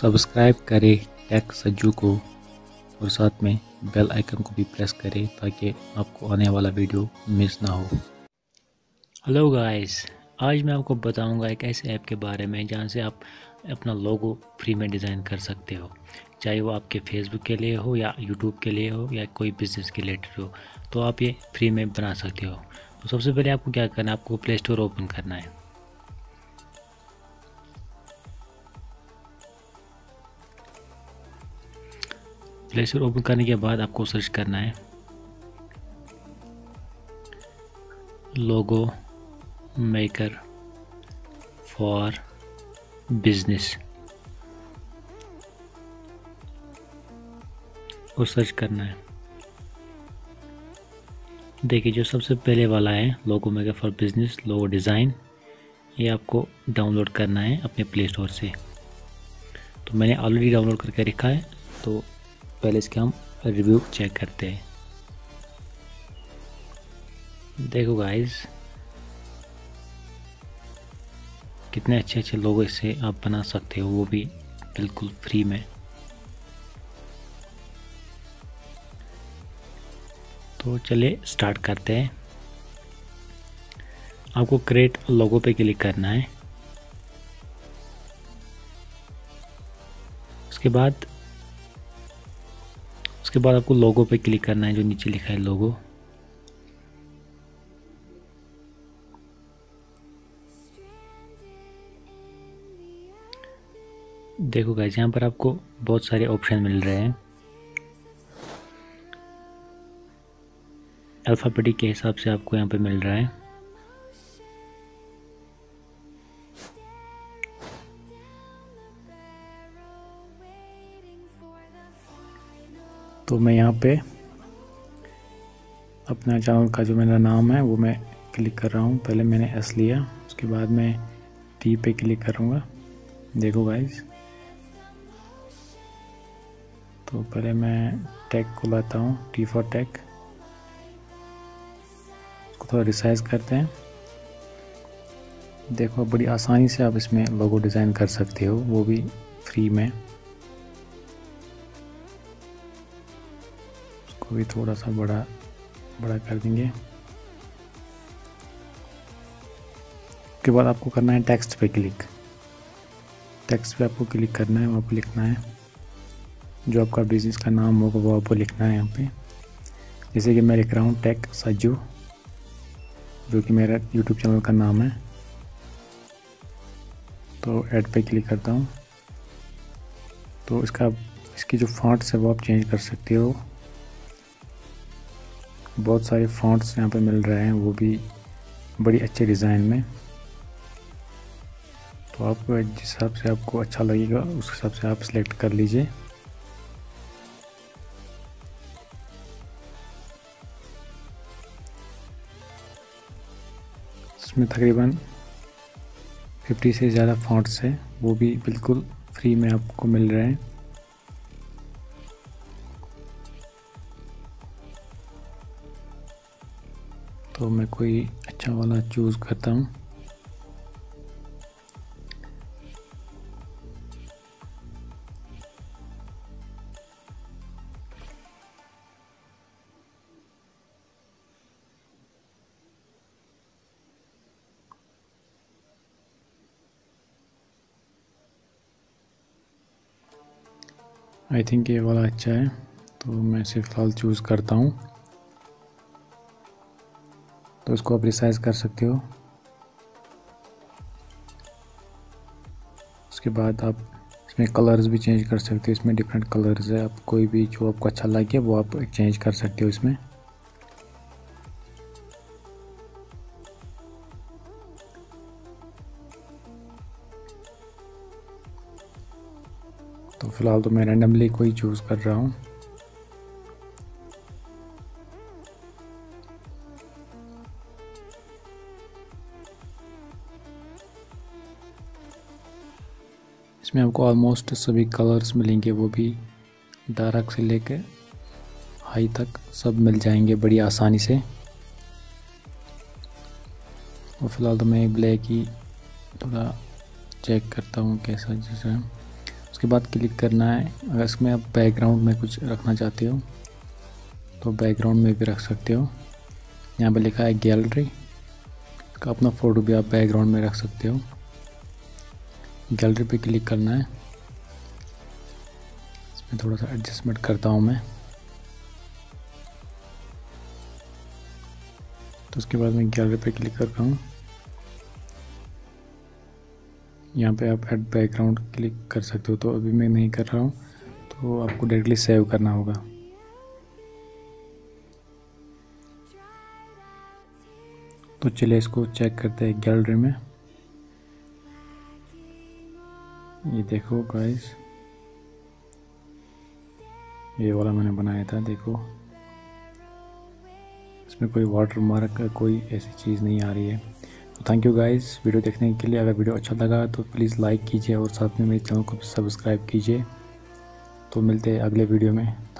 Subscribe करें take Sajju को और साथ में बेल आइकन को भी प्रेस करें ताकि आपको आने वाला वीडियो मिस ना हो। हेलो गाइस आज मैं आपको बताऊँगा एक ऐसे ऐप के बारे में जहाँ से आप अपना लोगो फ्री में डिज़ाइन कर सकते हो। चाहे वो आपके फेसबुक के लिए हो या यूट्यूब के लिए हो या कोई बिज़नेस के रिलेटेड हो तो आप ये फ्री में बना सकते हो। तो सबसे पहले आपको क्या करना है? आपको प्ले स्टोर ओपन करना है। प्ले स्टोर ओपन करने के बाद आपको सर्च करना है। लोगो मेकर फॉर बिज़नेस और सर्च करना है। देखिए, जो सबसे पहले वाला है logo maker for business logo design ये आपको डाउनलोड करना है अपने प्ले स्टोर से। तो मैंने ऑलरेडी डाउनलोड करके रखा है तो पहले इसके हम रिव्यू चेक करते हैं। देखो गाइस कितने अच्छे अच्छे लोगों इसे आप बना सकते हो, वो भी बिल्कुल फ्री में। तो चलिए स्टार्ट करते हैं। आपको क्रिएट लोगो पे क्लिक करना है। उसके बाद उसके बाद आपको लोगो पे क्लिक करना है जो नीचे लिखा है लोगो देखो गाइस यहाँ पर आपको बहुत सारे ऑप्शन मिल रहे हैं। अल्फ़ाबेटिक के हिसाब से आपको यहाँ पे मिल रहा है। तो मैं यहाँ पे अपना चैनल का जो मेरा नाम है, वो मैं क्लिक कर रहा हूँ। पहले मैंने एस लिया, उसके बाद मैं टी पे क्लिक करूँगा। देखो गाइज़ तो पहले मैं टैग को लाता हूँ टी फॉर टैग उसको थोड़ा रिसाइज करते हैं। देखो, बड़ी आसानी से आप इसमें लोगो डिज़ाइन कर सकते हो, वो भी फ्री में। उसको भी थोड़ा सा बड़ा बड़ा कर देंगे। उसके बाद आपको करना है टेक्स्ट पे क्लिक टेक्स्ट पे आपको क्लिक करना है, वहाँ पर लिखना है। जो आपका बिज़नेस का नाम होगा, वो आपको लिखना है यहाँ पे। जैसे कि मैं लिख रहा हूँ टेक सज्जू जो कि मेरा यूट्यूब चैनल का नाम है। तो ऐड पे क्लिक करता हूँ। तो इसका, इसकी जो फॉन्ट्स है, वो आप चेंज कर सकते हो। बहुत सारे फॉन्ट्स यहाँ पे मिल रहे हैं, वो भी बड़ी अच्छे डिज़ाइन में। तो आप जिस हिसाब से आपको अच्छा लगेगा, उस हिसाब से आप सिलेक्ट कर लीजिए। इसमें तकरीबन 50 से ज़्यादा फॉन्ट्स हैं, वो भी बिल्कुल फ्री में आपको मिल रहे हैं। तो मैं कोई अच्छा वाला चूज़ करता हूँ। आई थिंक ये वाला अच्छा है तो मैं इसे फ़िलहाल चूज़ करता हूँ। तो उसको आप रिसाइज कर सकते हो। उसके बाद आप इसमें कलर्स भी चेंज कर सकते हो, इसमें डिफरेंट कलर्स है। आप कोई भी जो आपको अच्छा लगे, वो आप चेंज कर सकते हो इसमें। तो फ़िलहाल तो मैं रैंडमली कोई चूज़ कर रहा हूँ। इसमें आपको ऑलमोस्ट सभी कलर्स मिलेंगे, वो भी डार्क से लेके हाई तक सब मिल जाएँगे बड़ी आसानी से। और फ़िलहाल तो मैं ब्लैक ही थोड़ा चेक करता हूँ कैसा जैसा उसके बाद क्लिक करना है। अगर इसमें आप बैकग्राउंड में कुछ रखना चाहते हो तो बैकग्राउंड में भी रख सकते हो। यहाँ पर लिखा है गैलरी का अपना फ़ोटो भी आप बैकग्राउंड में रख सकते हो। गैलरी पे क्लिक करना है। इसमें थोड़ा सा एडजस्टमेंट करता हूँ मैं। तो उसके बाद मैं गैलरी पे क्लिक करता हूँ। यहाँ पे आप ऐड बैकग्राउंड क्लिक कर सकते हो तो अभी मैं नहीं कर रहा हूँ तो आपको डायरेक्टली सेव करना होगा। तो चलिए इसको चेक करते हैं गैलरी में। ये देखो गाइस ये वाला मैंने बनाया था, देखो। इसमें कोई वाटर मार्क कोई ऐसी चीज़ नहीं आ रही है। तो थैंक यू गाइस वीडियो देखने के लिए। अगर वीडियो अच्छा लगा तो प्लीज़ लाइक कीजिए और साथ में मेरे चैनल को सब्सक्राइब कीजिए। तो मिलते हैं अगले वीडियो में। थैंक